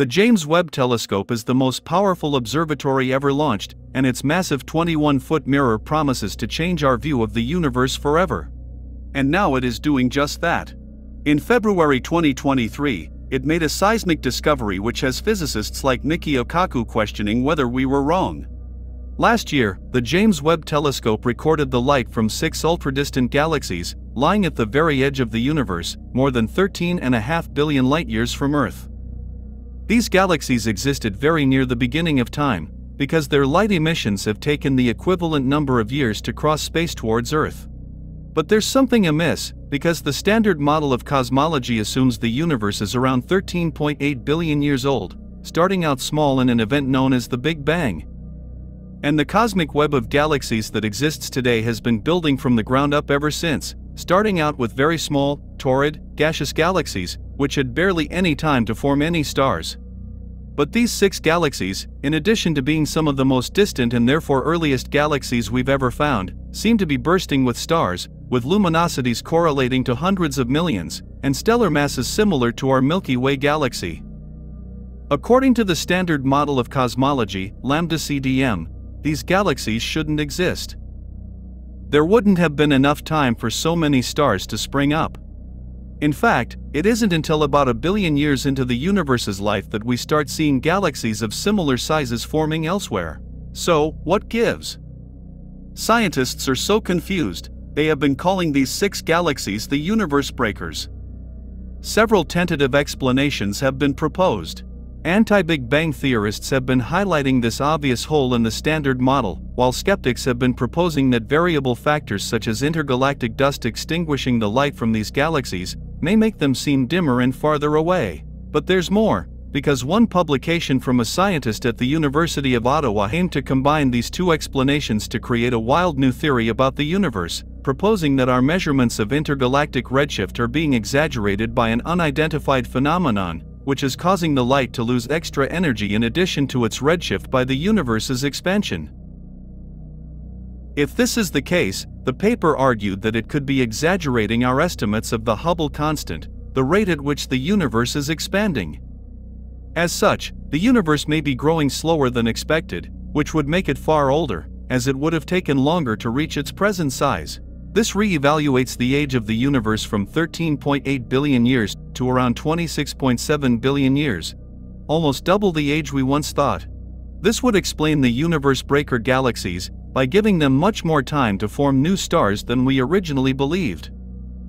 The James Webb Telescope is the most powerful observatory ever launched, and its massive 21 foot mirror promises to change our view of the universe forever. And now it is doing just that. In February 2023, it made a seismic discovery which has physicists like Michio Kaku questioning whether we were wrong. Last year, the James Webb Telescope recorded the light from six ultra-distant galaxies, lying at the very edge of the universe, more than 13.5 billion light-years from Earth. These galaxies existed very near the beginning of time, because their light emissions have taken the equivalent number of years to cross space towards Earth. But there's something amiss, because the standard model of cosmology assumes the universe is around 13.8 billion years old, starting out small in an event known as the Big Bang. And the cosmic web of galaxies that exists today has been building from the ground up ever since, starting out with very small, torrid, gaseous galaxies, which had barely any time to form any stars. But these six galaxies, in addition to being some of the most distant and therefore earliest galaxies we've ever found, seem to be bursting with stars, with luminosities correlating to hundreds of millions, and stellar masses similar to our Milky Way galaxy. According to the standard model of cosmology, lambda CDM, these galaxies shouldn't exist. There wouldn't have been enough time for so many stars to spring up. In fact, it isn't until about a billion years into the universe's life that we start seeing galaxies of similar sizes forming elsewhere. So, what gives? Scientists are so confused, they have been calling these six galaxies the universe breakers. Several tentative explanations have been proposed. Anti-Big Bang theorists have been highlighting this obvious hole in the standard model, while skeptics have been proposing that variable factors such as intergalactic dust extinguishing the light from these galaxies may make them seem dimmer and farther away. But there's more, because one publication from a scientist at the University of Ottawa aimed to combine these two explanations to create a wild new theory about the universe, proposing that our measurements of intergalactic redshift are being exaggerated by an unidentified phenomenon, which is causing the light to lose extra energy in addition to its redshift by the universe's expansion. If this is the case, the paper argued that it could be exaggerating our estimates of the Hubble constant, the rate at which the universe is expanding. As such, the universe may be growing slower than expected, which would make it far older, as it would have taken longer to reach its present size. This re-evaluates the age of the universe from 13.8 billion years to around 26.7 billion years, almost double the age we once thought. This would explain the universe breaker galaxies by giving them much more time to form new stars than we originally believed.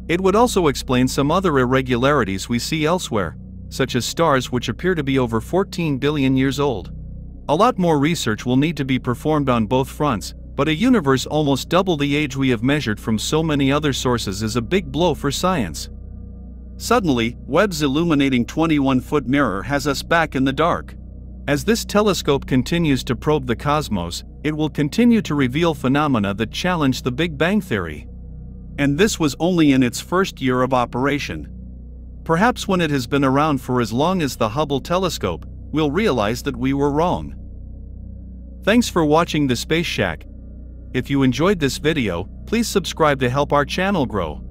It would also explain some other irregularities we see elsewhere, such as stars which appear to be over 14 billion years old. A lot more research will need to be performed on both fronts, but a universe almost double the age we have measured from so many other sources is a big blow for science. Suddenly, Webb's illuminating 21 foot mirror has us back in the dark. As this telescope continues to probe the cosmos, it will continue to reveal phenomena that challenge the Big Bang Theory. And this was only in its first year of operation. Perhaps when it has been around for as long as the Hubble telescope, we'll realize that we were wrong. Thanks for watching the Space Shack. If you enjoyed this video, please subscribe to help our channel grow.